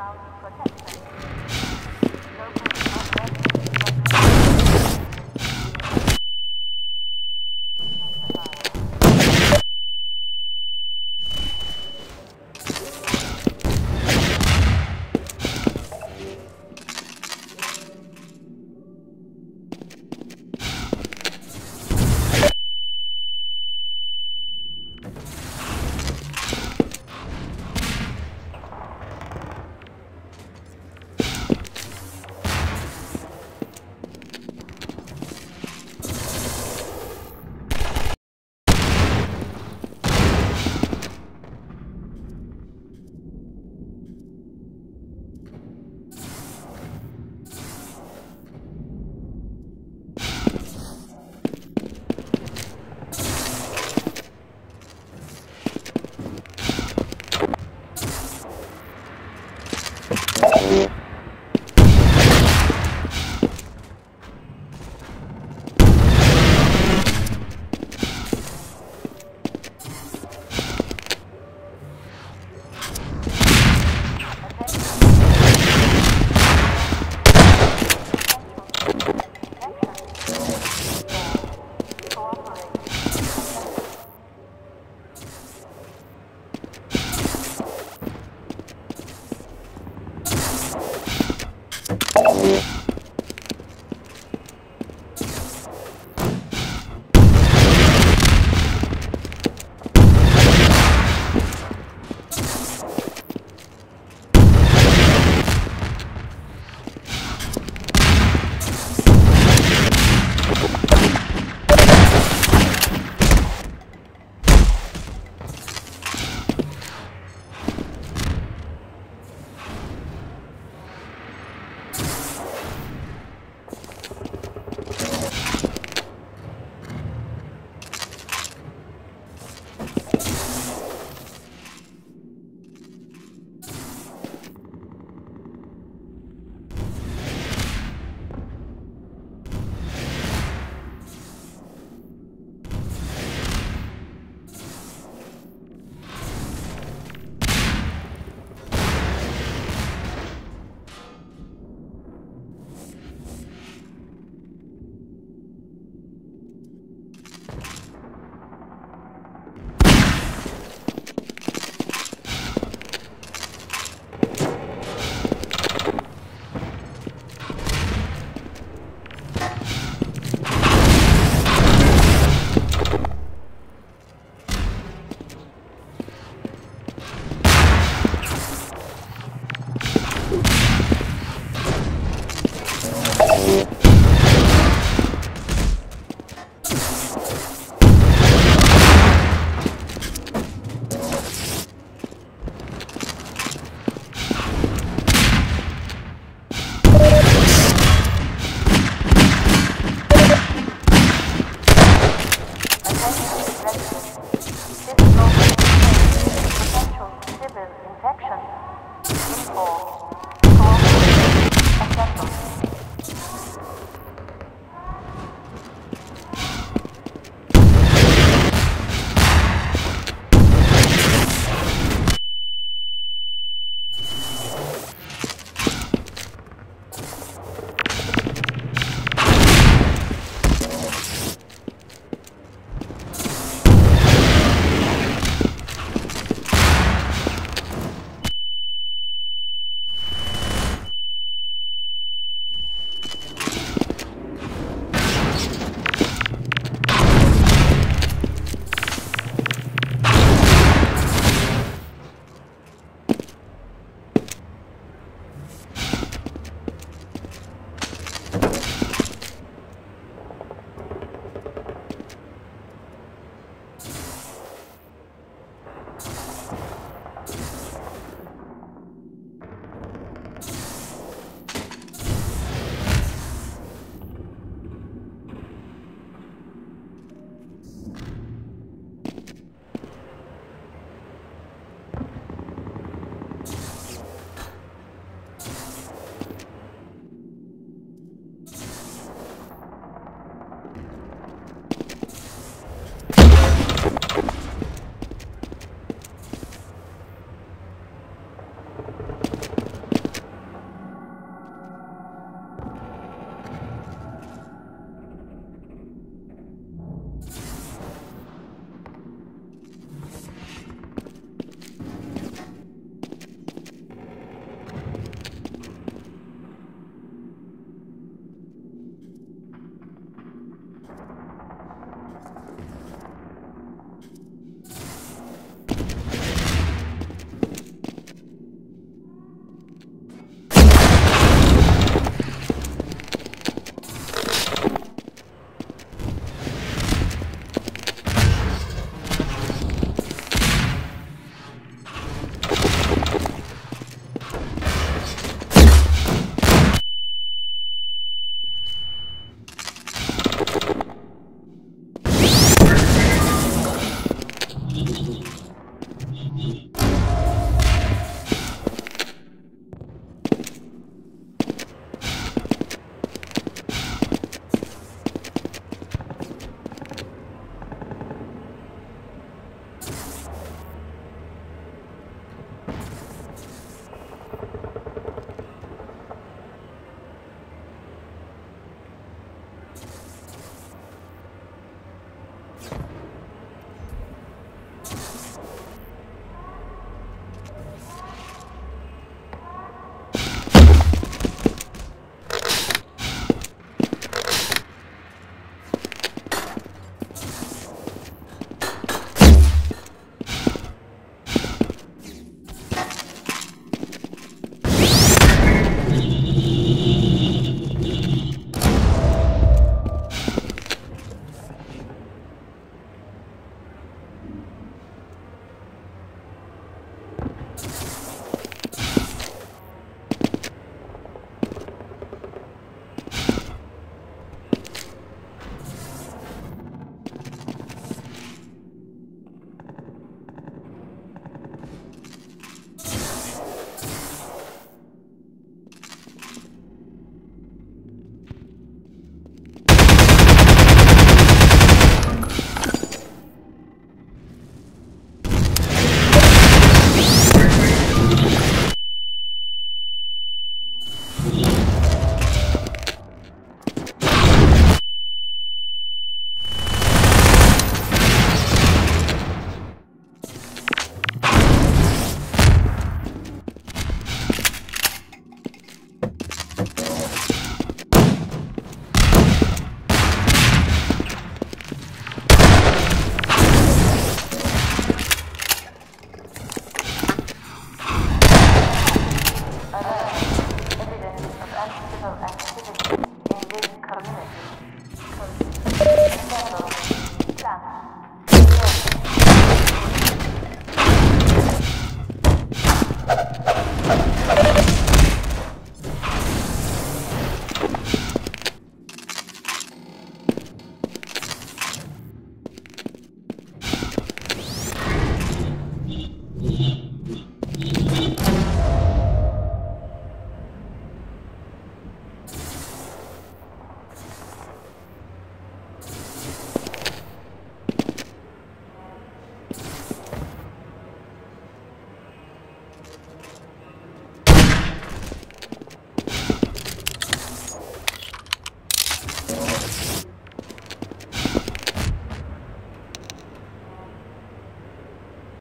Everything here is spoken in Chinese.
ground protection.